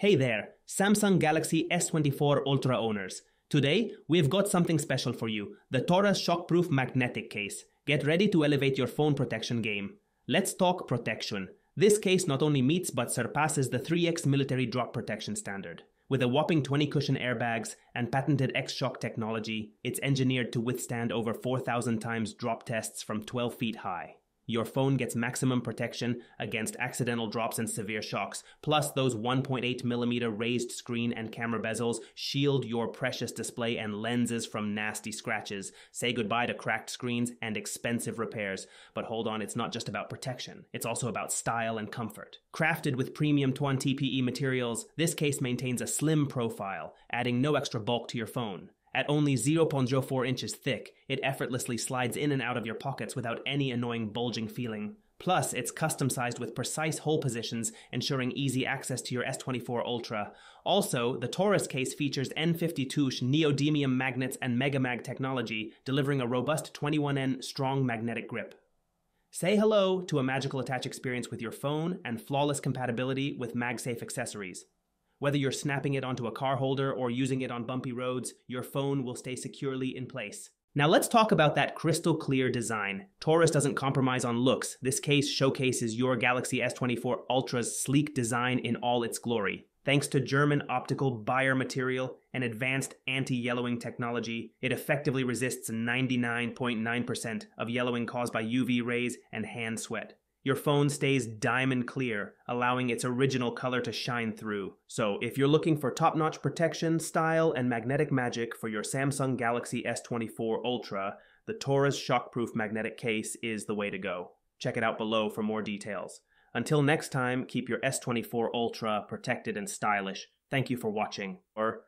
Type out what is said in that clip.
Hey there, Samsung Galaxy S24 Ultra owners. Today, we've got something special for you the Torras Shockproof Magnetic Case. Get ready to elevate your phone protection game. Let's talk protection. This case not only meets but surpasses the 3x military drop protection standard. With a whopping 20 cushion airbags and patented X Shock technology, it's engineered to withstand over 4,000 times drop tests from 12 feet high. Your phone gets maximum protection against accidental drops and severe shocks. Plus, those 1.8 millimeter raised screen and camera bezels shield your precious display and lenses from nasty scratches. Say goodbye to cracked screens and expensive repairs. But hold on, it's not just about protection, it's also about style and comfort. Crafted with premium Tuan TPE materials, this case maintains a slim profile, adding no extra bulk to your phone. At only 0.04 inches thick, it effortlessly slides in and out of your pockets without any annoying bulging feeling. Plus, it's custom sized with precise hole positions, ensuring easy access to your S24 Ultra. Also, the Torras case features N50 Touche neodymium magnets and Megamag technology, delivering a robust 21N strong magnetic grip. Say hello to a magical attach experience with your phone and flawless compatibility with MagSafe accessories. Whether you're snapping it onto a car holder or using it on bumpy roads, your phone will stay securely in place. Now let's talk about that crystal clear design. Torras doesn't compromise on looks. This case showcases your Galaxy S24 Ultra's sleek design in all its glory. Thanks to German optical Bayer material and advanced anti-yellowing technology, it effectively resists 99.9% of yellowing caused by UV rays and hand sweat. Your phone stays diamond clear, allowing its original color to shine through. So, if you're looking for top notch protection, style, and magnetic magic for your Samsung Galaxy S24 Ultra, the Torras Shockproof Magnetic Case is the way to go. Check it out below for more details. Until next time, keep your S24 Ultra protected and stylish. Thank you for watching, or